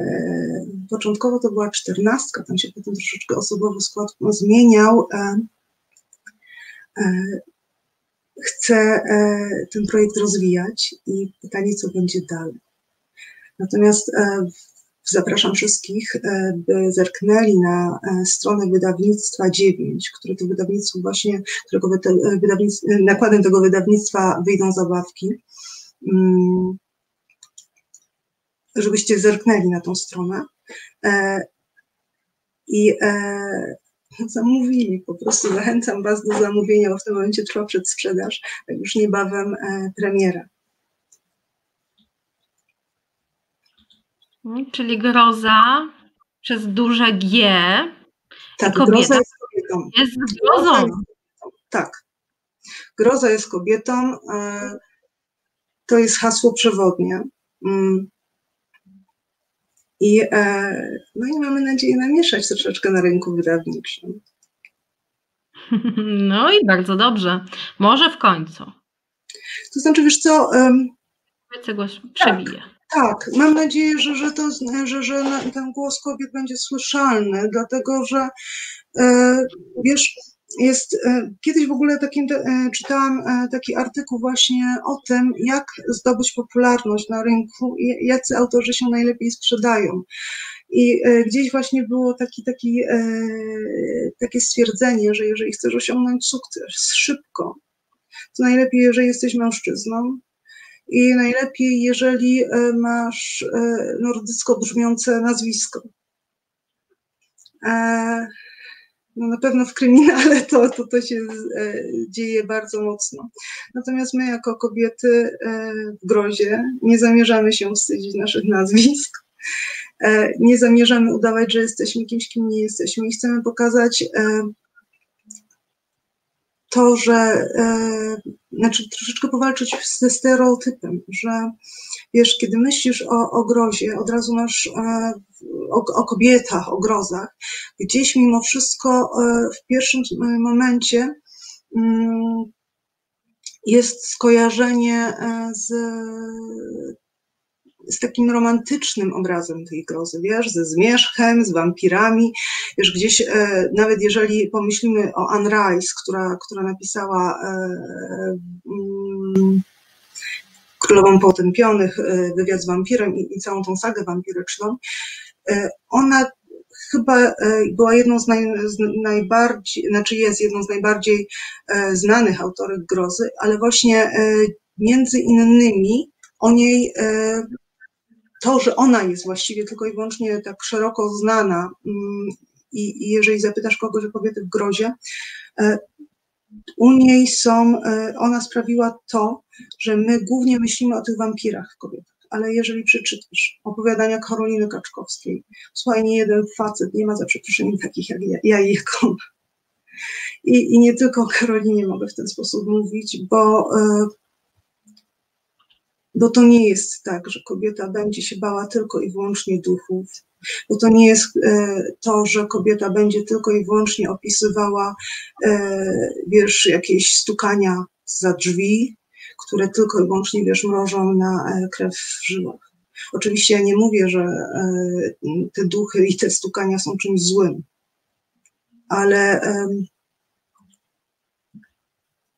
początkowo to była czternastka, tam się potem troszeczkę osobowy skład zmieniał. Chcę ten projekt rozwijać i pytanie, co będzie dalej. Natomiast Zapraszam wszystkich, e, by zerknęli na e, stronę wydawnictwa 9, które to wydawnictwo właśnie, którego e, wydawnictw, nakładem tego wydawnictwa wyjdą zabawki żebyście zerknęli na tą stronę e, i e, zamówili. Po prostu zachęcam Was do zamówienia, bo w tym momencie trwa przedsprzedaż, tak już niebawem e, premiera. Mm, czyli groza przez duże G. Tak, kobieta groza jest kobietą. Jest grozą. Tak, tak. Groza jest kobietą. To jest hasło przewodnie. Mm, i, e, no i mamy nadzieję namieszać troszeczkę na rynku wydawniczym. No i bardzo dobrze. Może w końcu. To znaczy, wiesz co... Um, Czegoś przebije. Tak, tak, mam nadzieję, że, że, to, że, że ten głos kobiet będzie słyszalny, dlatego że e, wiesz, jest, e, kiedyś w ogóle takim, e, czytałam e, taki artykuł właśnie o tym, jak zdobyć popularność na rynku i jacy autorzy się najlepiej sprzedają. I gdzieś właśnie było taki, taki, takie stwierdzenie, że jeżeli chcesz osiągnąć sukces szybko, to najlepiej, jeżeli jesteś mężczyzną, i najlepiej, jeżeli masz nordycko brzmiące nazwisko no na pewno w kryminale to, to, to się e, dzieje bardzo mocno. Natomiast my jako kobiety e, w grozie nie zamierzamy się wstydzić naszych nazwisk. E, nie zamierzamy udawać, że jesteśmy kimś, kim nie jesteśmy i chcemy pokazać to, że e, znaczy troszeczkę powalczyć ze stereotypem, że wiesz, kiedy myślisz o, o grozie, od razu masz e, o, o kobietach, o grozach, gdzieś mimo wszystko e, w pierwszym momencie mm, jest skojarzenie z z takim romantycznym obrazem tej grozy, wiesz, ze zmierzchem, z wampirami, wiesz, gdzieś, e, nawet jeżeli pomyślimy o Anne Rice, która, która napisała e, mm, Królową Potępionych, e, wywiad z wampirem i, i całą tą sagę wampiryczną, e, ona chyba e, była jedną z, naj, z, najbardziej, znaczy jest jedną z najbardziej e, znanych autorek grozy, ale właśnie między innymi o niej to, że ona jest właściwie tylko i wyłącznie tak szeroko znana mm, i, i jeżeli zapytasz kogoś o kobiety w grozie, e, u niej są, e, ona sprawiła to, że my głównie myślimy o tych wampirach kobietach, ale jeżeli przeczytasz opowiadania Karoliny Kaczkowskiej, słuchaj, nie jeden facet nie ma za przeproszeniem takich jak ja, ja i jak I, I nie tylko o Karolinie mogę w ten sposób mówić, bo e, bo to nie jest tak, że kobieta będzie się bała tylko i wyłącznie duchów, bo to nie jest e, to, że kobieta będzie tylko i wyłącznie opisywała, e, wiesz, jakieś stukania za drzwi, które tylko i wyłącznie, wiesz, mrożą na e, krew w żyłach. Oczywiście ja nie mówię, że te duchy i te stukania są czymś złym, ale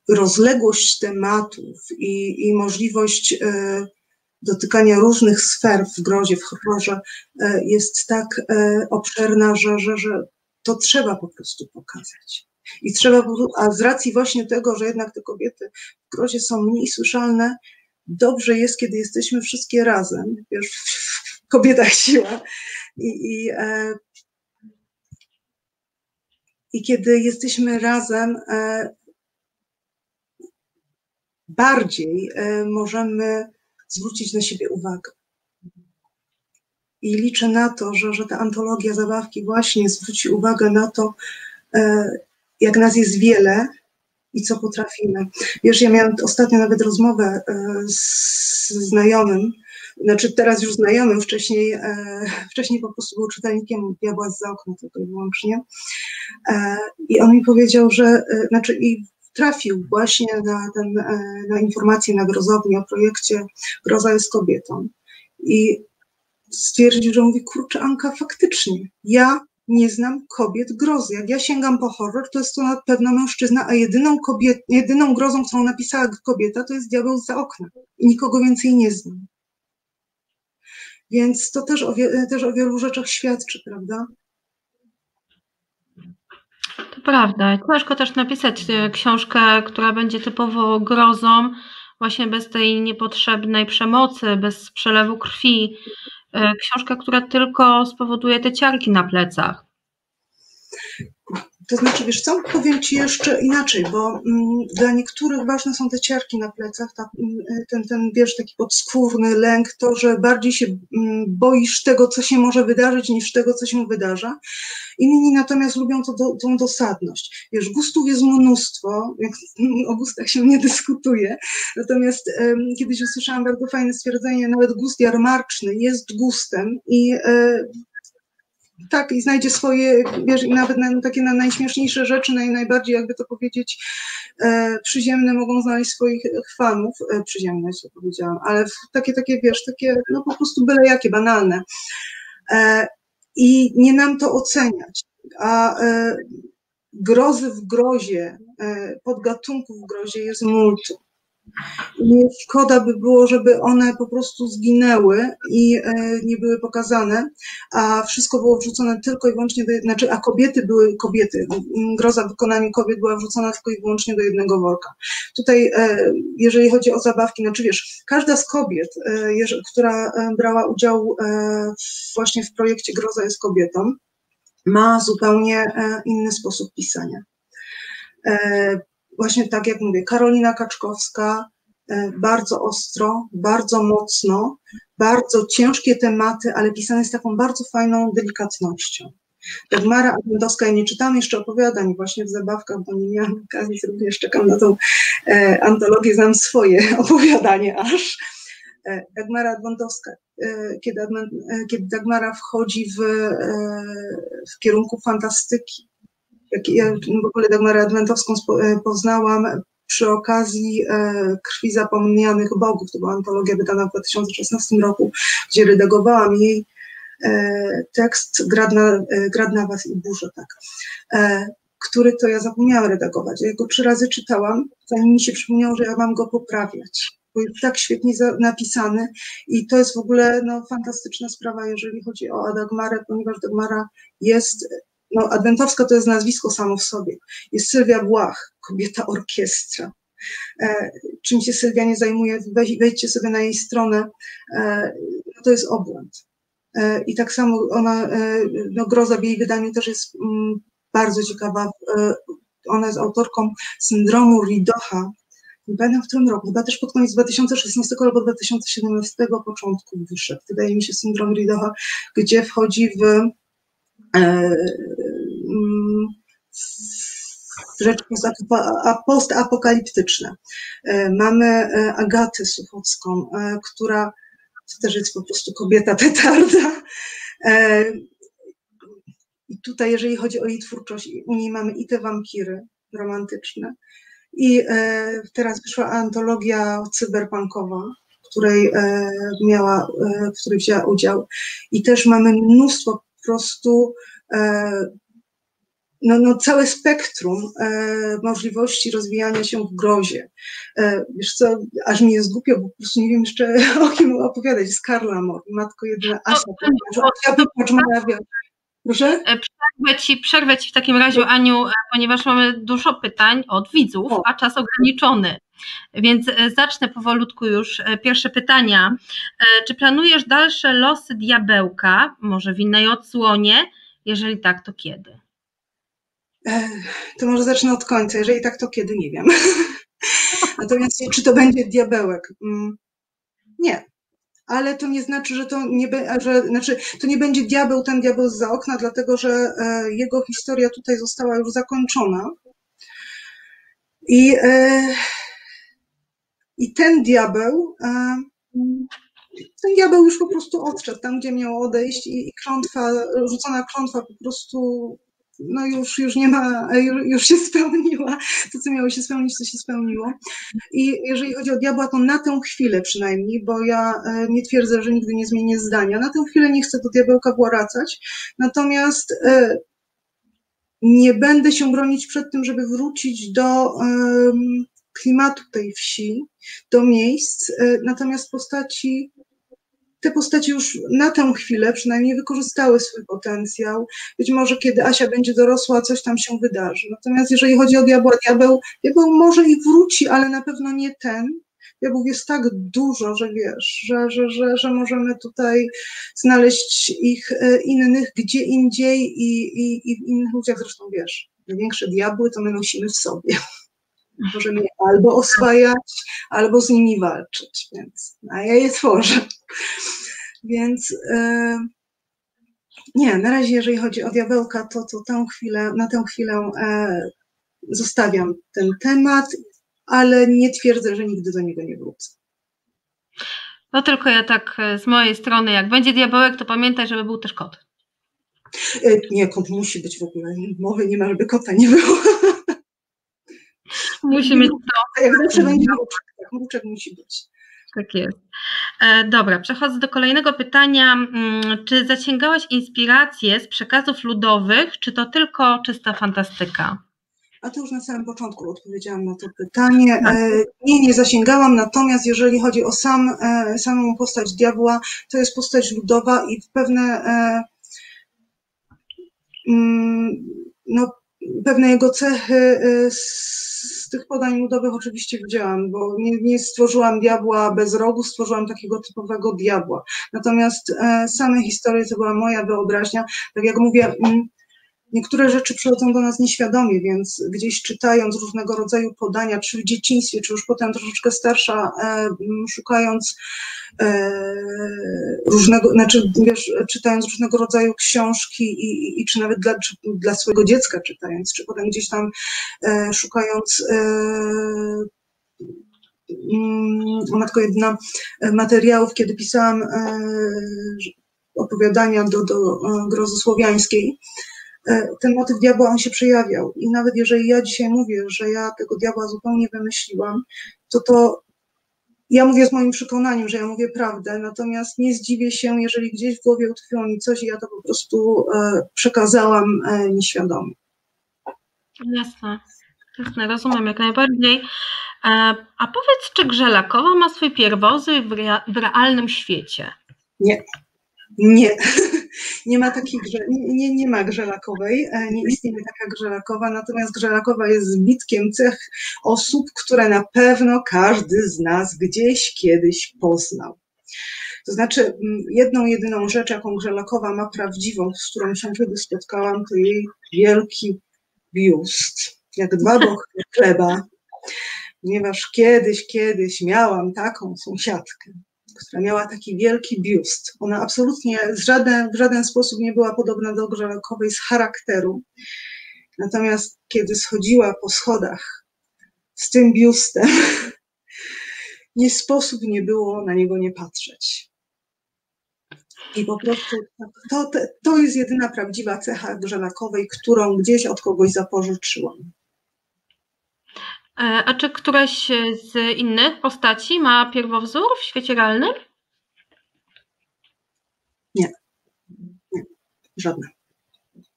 rozległość tematów i, i możliwość e, dotykania różnych sfer w grozie, w horrorze e, jest tak e, obszerna, że, że, że to trzeba po prostu pokazać. I trzeba, a z racji właśnie tego, że jednak te kobiety w grozie są mniej słyszalne, dobrze jest, kiedy jesteśmy wszystkie razem, wiesz, w kobietach siła. I, i, e, i kiedy jesteśmy razem, bardziej e, możemy zwrócić na siebie uwagę. I liczę na to, że, że ta antologia zabawki właśnie zwróci uwagę na to, e, jak nas jest wiele i co potrafimy. Wiesz, ja miałam ostatnio nawet rozmowę e, z znajomym, znaczy teraz już znajomym, wcześniej, wcześniej po prostu był czytelnikiem Diabła z okna tylko i wyłącznie. I on mi powiedział, że, znaczy i trafił właśnie na, ten, e, na informację na o projekcie Groza jest kobietą. I stwierdził, że mówi, kurczę Anka, faktycznie, ja nie znam kobiet grozy. Jak ja sięgam po horror, to jest to na pewno mężczyzna, a jedyną, kobiet, jedyną grozą, którą napisała kobieta, to jest diabeł za okna. I nikogo więcej nie znam. Więc to też o, wie, też o wielu rzeczach świadczy, prawda? Prawda. Ciężko też napisać e, książkę, która będzie typowo grozą, właśnie bez tej niepotrzebnej przemocy, bez przelewu krwi. E, książka, która tylko spowoduje te ciarki na plecach. To znaczy, wiesz co, powiem Ci jeszcze inaczej, bo mm, dla niektórych ważne są te ciarki na plecach, ta, mm, ten, ten, wiesz, taki podskórny lęk, to, że bardziej się mm, boisz tego, co się może wydarzyć, niż tego, co się wydarza. Inni natomiast lubią to, tą dosadność. Wiesz, gustów jest mnóstwo, jak o gustach się nie dyskutuje, natomiast kiedyś usłyszałam bardzo fajne stwierdzenie, nawet gust jarmarczny jest gustem i um, tak, i znajdzie swoje, wiesz, nawet na, takie na najśmieszniejsze rzeczy, naj, najbardziej, jakby to powiedzieć, e, przyziemne mogą znaleźć swoich fanów, e, przyziemne, co powiedziałam, ale takie, takie, wiesz, takie, no po prostu byle jakie, banalne. E, I nie nam to oceniać, a e, grozy w grozie, e, podgatunków w grozie jest multum. Szkoda by było, żeby one po prostu zginęły i e, nie były pokazane, a wszystko było wrzucone tylko i wyłącznie do, znaczy, a kobiety były kobiety. Groza w wykonaniu kobiet była wrzucona tylko i wyłącznie do jednego worka. Tutaj, e, jeżeli chodzi o zabawki, znaczy wiesz, każda z kobiet, e, która brała udział właśnie w projekcie Groza jest kobietą, ma zupełnie inny sposób pisania właśnie tak jak mówię, Karolina Kaczkowska, e, bardzo ostro, bardzo mocno, bardzo ciężkie tematy, ale pisane z taką bardzo fajną delikatnością. Dagmara Adwentowska, ja nie czytam jeszcze opowiadań właśnie w zabawkach, bo nie miałam okazji, również czekam na tą e, antologię, znam swoje opowiadanie aż. E, Dagmara Adwentowska, e, kiedy, e, kiedy Dagmara wchodzi w, w kierunku fantastyki, ja w ogóle Dagmarę Adwentowską e, poznałam przy okazji e, Krwi Zapomnianych Bogów, to była antologia wydana w 2016 roku, gdzie redagowałam jej e, tekst Grad na, was i burze, tak, który to ja zapomniałam redagować. Ja go trzy razy czytałam, zanim mi się przypomniało, że ja mam go poprawiać bo jest tak świetnie napisany i to jest w ogóle no, fantastyczna sprawa, jeżeli chodzi o Adagmarę, ponieważ Dagmara jest no, Adwentowska to jest nazwisko samo w sobie. Jest Sylwia Błach, kobieta orkiestra. E, czym się Sylwia nie zajmuje, wejdźcie sobie na jej stronę, e, to jest obłęd. E, I tak samo ona, e, no, Groza w jej wydaniu też jest mm, bardzo ciekawa. E, ona jest autorką syndromu Ridocha, nie pamiętam w którym roku, chyba też pod koniec 2016 albo 2017 początku wyszedł. Wydaje mi się syndrom Ridocha, gdzie wchodzi w E, rzeczy postapokaliptyczne. E, mamy e, Agatę Suchocką, która to też jest po prostu kobieta petarda. I tutaj, jeżeli chodzi o jej twórczość, u niej mamy i te wampiry romantyczne, i teraz wyszła antologia cyberpunkowa, której miała, w której wzięła udział. I też mamy mnóstwo prostu e, no, no całe spektrum e, możliwości rozwijania się w grozie. E, wiesz co, aż mi jest głupio, bo po prostu nie wiem jeszcze o kim opowiadać. Z Karla Mor, matko jedyna Asia. Ja popatrz, moja Proszę? Przerwę ci, przerwę ci w takim razie, Aniu, ponieważ mamy dużo pytań od widzów, a czas ograniczony. Więc e, zacznę powolutku już. E, pierwsze pytania. E, czy planujesz dalsze losy diabełka, może w innej odsłonie? Jeżeli tak, to kiedy? To może zacznę od końca. Jeżeli tak, to kiedy? Nie wiem. Natomiast czy to będzie diabełek? Mm, nie. Ale to nie znaczy, że to nie, że, znaczy, to nie będzie diabeł, ten diabeł za okna, dlatego że jego historia tutaj została już zakończona. I i ten diabeł, ten diabeł już po prostu odszedł tam, gdzie miał odejść i klątwa, rzucona klątwa po prostu no już, już nie ma, już się spełniła. To, co miało się spełnić, to się spełniło. I jeżeli chodzi o diabła, to na tę chwilę przynajmniej, bo ja e, nie twierdzę, że nigdy nie zmienię zdania, na tę chwilę nie chcę do diabełka wracać. Natomiast e, nie będę się bronić przed tym, żeby wrócić do klimatu tej wsi, do miejsc, e, natomiast postaci, te postaci już na tę chwilę przynajmniej wykorzystały swój potencjał. Być może kiedy Asia będzie dorosła, coś tam się wydarzy. Natomiast jeżeli chodzi o diabła, diabeł, diabeł może i wróci, ale na pewno nie ten. Diabłów jest tak dużo, że wiesz, że, że, że, że możemy tutaj znaleźć ich e, innych gdzie indziej i, i, i w innych ludziach zresztą wiesz Największe diabły to my nosimy w sobie. Możemy je albo oswajać, albo z nimi walczyć, więc, a ja je tworzę. Więc e, nie, na razie jeżeli chodzi o diabełka, to, to tę chwilę, na tę chwilę e, zostawiam ten temat, ale nie twierdzę, że nigdy do niego nie wrócę. No tylko ja tak e, z mojej strony, jak będzie diabełek, to pamiętaj, żeby był też kot. Nie, kot musi być w ogóle. Mowy nie ma, żeby kota nie było. Musi mieć to. Jak zawsze będzie mruczek, tak, mruczek musi być. Tak jest. E, dobra, przechodzę do kolejnego pytania. Mm, czy zasięgałaś inspirację z przekazów ludowych, czy to tylko czysta fantastyka? A to już na samym początku odpowiedziałam na to pytanie. Tak. Nie, nie zasięgałam, natomiast jeżeli chodzi o sam, samą postać diabła, to jest postać ludowa i pewne Mm, no, pewne jego cechy tych podań ludowych oczywiście widziałam, bo nie, nie, stworzyłam diabła bez rogu, stworzyłam takiego typowego diabła. Natomiast e, same historie to była moja wyobraźnia. Tak jak mówię, mm, niektóre rzeczy przychodzą do nas nieświadomie, więc gdzieś czytając różnego rodzaju podania, czy w dzieciństwie, czy już potem troszeczkę starsza, e, szukając e, różnego, znaczy wiesz, czytając różnego rodzaju książki i, i czy nawet dla, czy dla swojego dziecka czytając, czy potem gdzieś tam e, szukając ona tylko jedna materiałów, kiedy pisałam opowiadania do, do grozy słowiańskiej, ten motyw diabła, on się przejawiał. I nawet jeżeli ja dzisiaj mówię, że ja tego diabła zupełnie wymyśliłam, to to ja mówię z moim przekonaniem, że ja mówię prawdę, natomiast nie zdziwię się, jeżeli gdzieś w głowie utkwiło mi coś i ja to po prostu e, przekazałam e, nieświadomie. Jasne, jasne, rozumiem jak najbardziej. E, a powiedz, czy Grzelakowa ma swój pierwozy w, rea w realnym świecie? Nie. Nie, nie ma takiej grze, nie, nie ma grzelakowej, e, nie istnieje taka grzelakowa, natomiast grzelakowa jest zbitkiem cech osób, które na pewno każdy z nas gdzieś kiedyś poznał. To znaczy, jedną, jedyną rzecz, jaką Grzelakowa ma prawdziwą, z którą się wtedy spotkałam, to jej wielki biust, jak dwa bochnie chleba, ponieważ kiedyś, kiedyś miałam taką sąsiadkę, która miała taki wielki biust. Ona absolutnie w żaden, w żaden sposób nie była podobna do Grzelakowej z charakteru. Natomiast kiedy schodziła po schodach z tym biustem, nie sposób nie było na niego nie patrzeć. I po prostu to, to jest jedyna prawdziwa cecha Grzelakowej, którą gdzieś od kogoś zapożyczyłam. E, a czy któraś z innych postaci ma pierwowzór w świecie realnym? Nie. Nie. Żadna.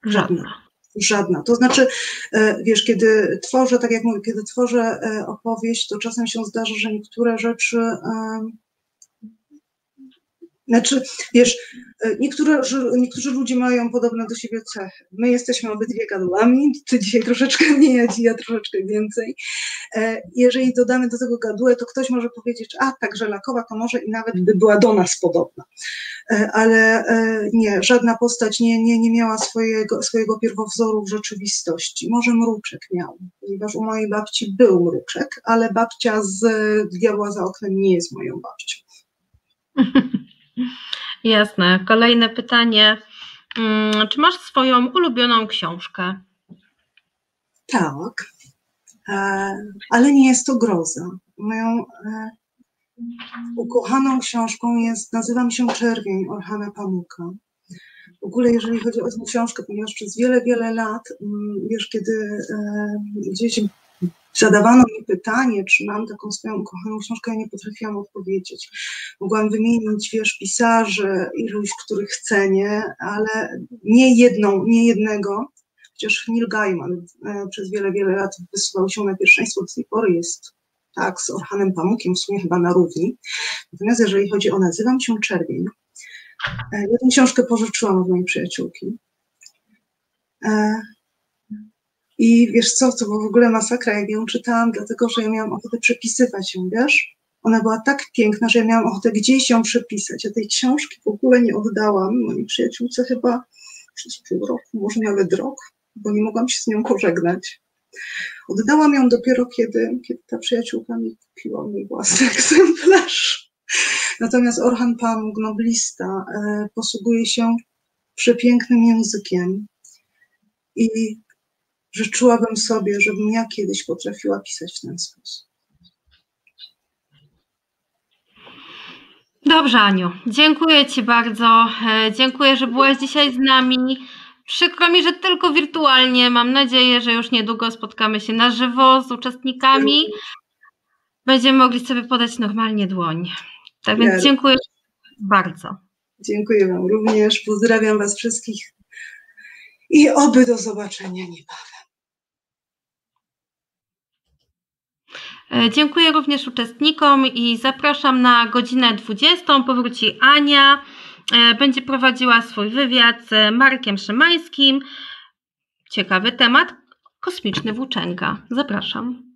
Żadna. Żadna. To znaczy, e, wiesz, kiedy tworzę, tak jak mówię, kiedy tworzę e, opowieść, to czasem się zdarza, że niektóre rzeczy znaczy, wiesz, e, niektóre, niektórzy ludzie mają podobne do siebie cechy. My jesteśmy obydwie gadułami, ty dzisiaj troszeczkę mniej, a ja troszeczkę więcej. E, jeżeli dodamy do tego gadułę, to ktoś może powiedzieć, a tak żelakowa to może i nawet by była do nas podobna. E, ale nie, żadna postać nie, nie, nie miała swojego, swojego pierwowzoru w rzeczywistości. Może mruczek miał, ponieważ u mojej babci był mruczek, ale babcia z diabła za oknem nie jest moją babcią. Jasne. Kolejne pytanie. Mm, czy masz swoją ulubioną książkę? Tak, e, ale nie jest to groza. Moją e, ukochaną książką jest, nazywam się Czerwień Orhana Pamuka. W ogóle, jeżeli chodzi o tę książkę, ponieważ przez wiele, wiele lat, mm, wiesz, kiedy e, gdzieś zadawano mi pytanie, czy mam taką swoją ukochaną książkę, ja nie potrafiłam odpowiedzieć. Mogłam wymienić, wiesz, pisarzy, iluś, których cenię, ale nie jedną, nie jednego, chociaż Neil Gaiman e, przez wiele, wiele lat wysuwał się na pierwszeństwo, do tej pory jest tak, z Orhanem Pamukiem, w sumie chyba na równi. Natomiast jeżeli chodzi o Nazywam się Czerwień, e, ja tę książkę pożyczyłam od mojej przyjaciółki. I wiesz co, to była w ogóle masakra, jak ją czytałam, dlatego że ja miałam ochotę przepisywać ją, wiesz? Ona była tak piękna, że ja miałam ochotę gdzieś ją przepisać. Ja tej książki w ogóle nie oddałam mojej przyjaciółce chyba przez pół roku, może nawet rok. bo nie mogłam się z nią pożegnać. Oddałam ją dopiero kiedy, kiedy ta przyjaciółka mi kupiła mój własny egzemplarz. Natomiast Orhan Pamuk, noblista, e, posługuje się przepięknym językiem i życzyłabym sobie, żebym ja kiedyś potrafiła pisać w ten sposób. Dobrze, Aniu. Dziękuję Ci bardzo. E, dziękuję, że byłaś dzisiaj z nami. Przykro mi, że tylko wirtualnie. Mam nadzieję, że już niedługo spotkamy się na żywo z uczestnikami. Będziemy mogli sobie podać normalnie dłoń. Tak więc dziękuję bardzo. Dziękuję Wam również. Pozdrawiam Was wszystkich i oby do zobaczenia niebawem. Dziękuję również uczestnikom i zapraszam na godzinę 20. Powróci Ania. E, będzie prowadziła swój wywiad z Markiem Szymańskim. Ciekawy temat. Kosmiczny włóczęga. Zapraszam.